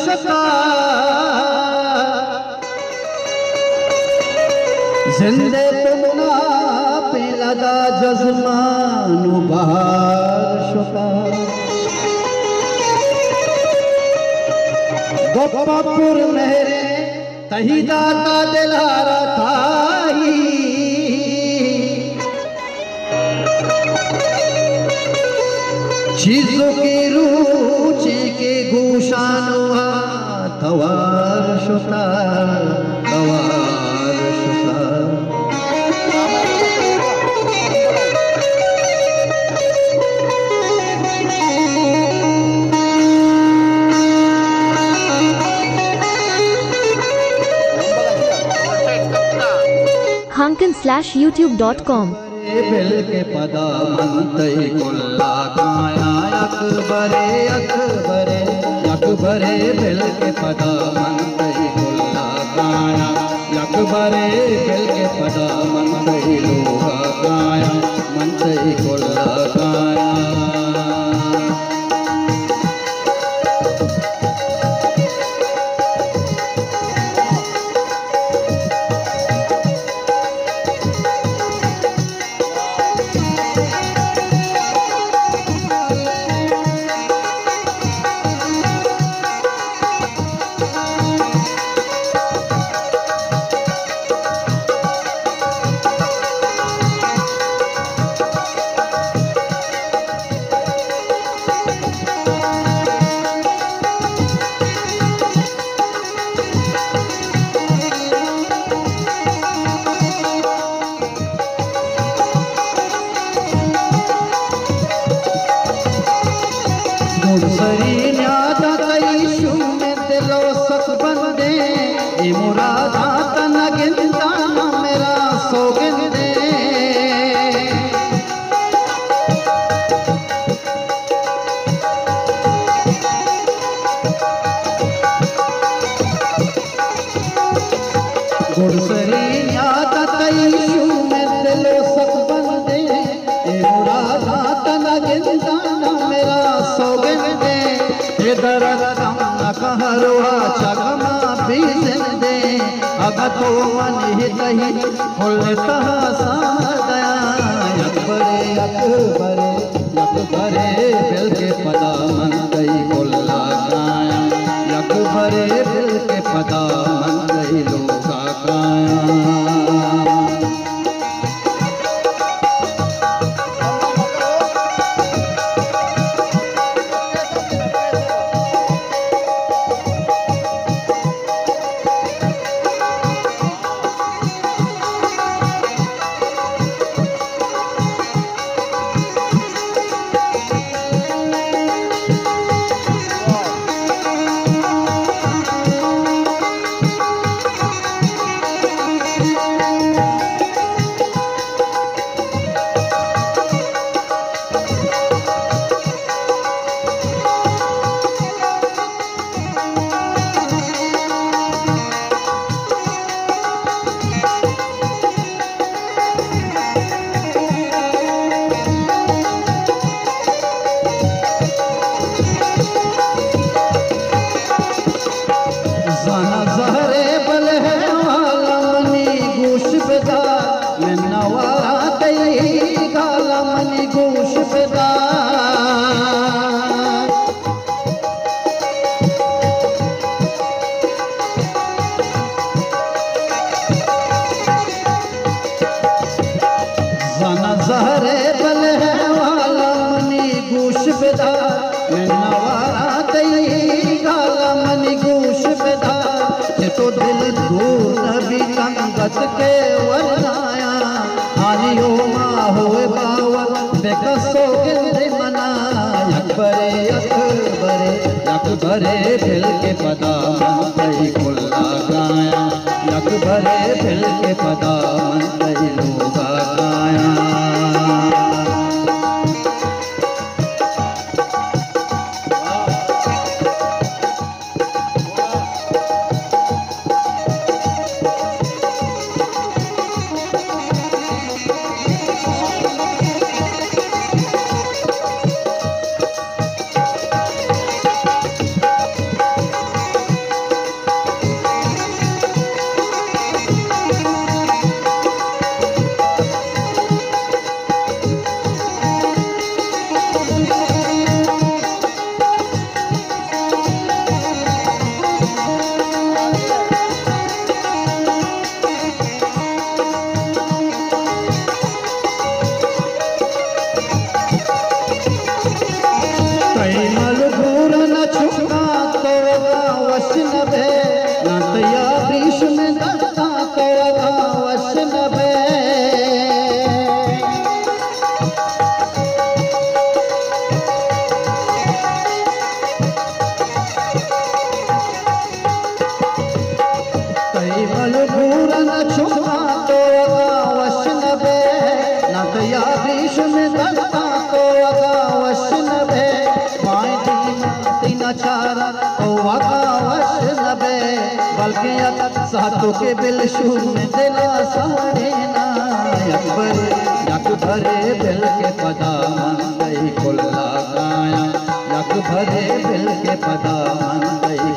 शता जिंदे तुमना पे लगा जजमानु बहार शुका। गोपापुर मेरे, तही दाता दिलारा थाई चीज़ों की गुशानुआ तवार शुका Hankin slash youtube.com. बिल के पदा मंतई कुल्ला काया अकबरे अकबरे अकबरे बिल के पदा काया अकबरे बिल के पदा मन मुरादा तन गिंदा मेरा सोगिंदे गुड़सरी न चकमा भी जिंदे अब तो मन ही तही खुलता सा जाना बल है वाला मनी बेदा नवारा मनी बेदा ये तो दिल दूर नबी कंगत के वरनाया आनियो मा होए मना दिल के पदा कई दिल के पदा सातों के बिल शून्य दिला ना अकबर। यक भरे बिल के पदा मन गई खुला गाया यक भरे बिल के पदा मन गई